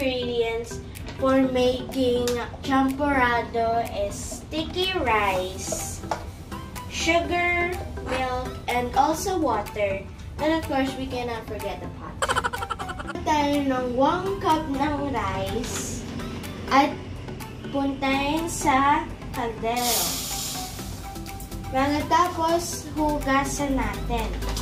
ingredients for making champorado is sticky rice, sugar, milk, and also water. And of course, we cannot forget the pot. Tayo ng 1 cup ng rice at puntahin sa kaldero. Pagkatapos, hugasan natin.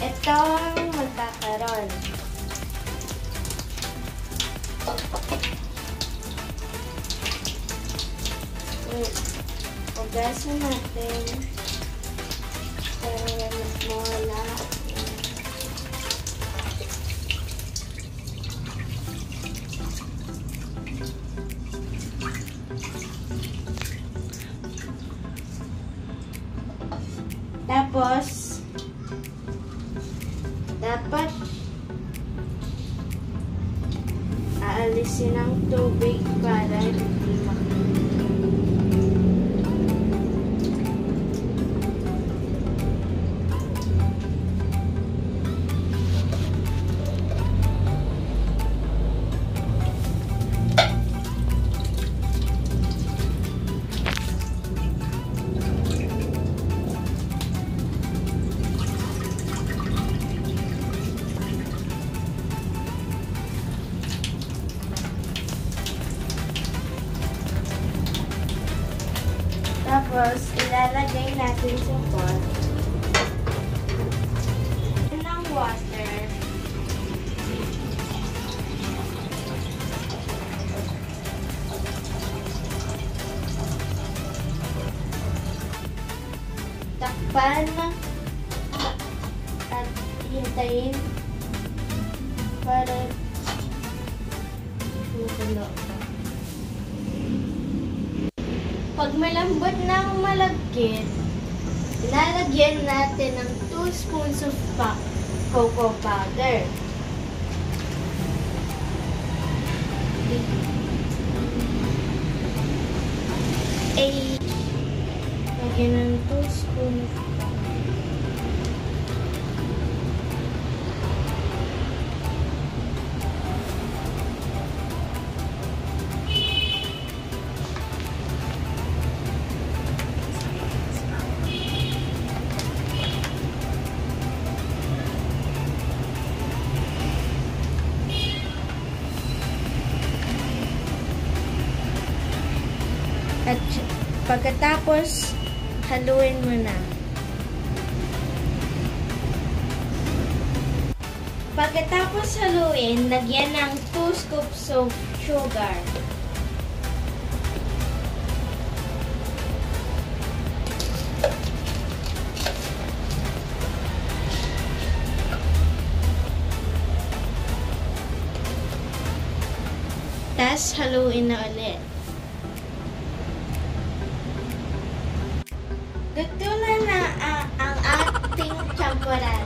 Ito ang magkakaroon. Wait, Hugasan natin. Para mas mawala. Tapos, dapat aalisin ang tubig para Tapos, ilalagay natin sa pot. ng water. Takpan at hintayin para kumukulo. Pag malambot ang malagkit, ilalagyan natin ng 2 spoons of pa cocoa powder. Eh, lagyan ng 2 spoons pagkatapos, haluin mo na. Pagkatapos haluin, lagyan ng 2 scoops of sugar. Tapos haluin na ulit. Luto na ah, ang ating champorado.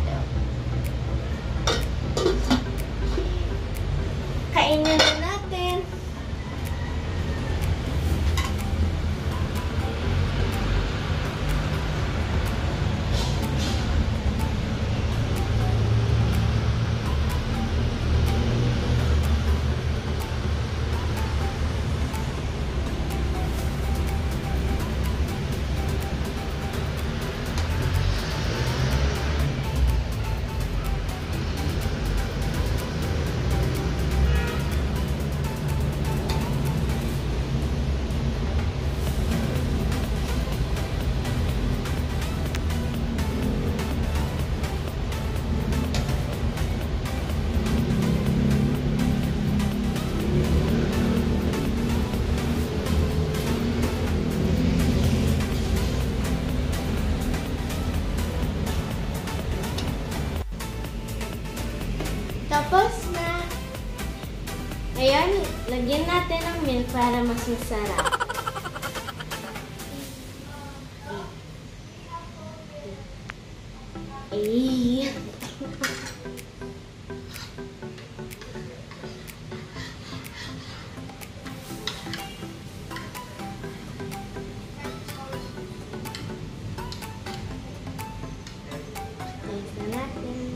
Tapos na. Ngayon, lagyan natin ng milk para mas masarap. Ay. Taste na natin.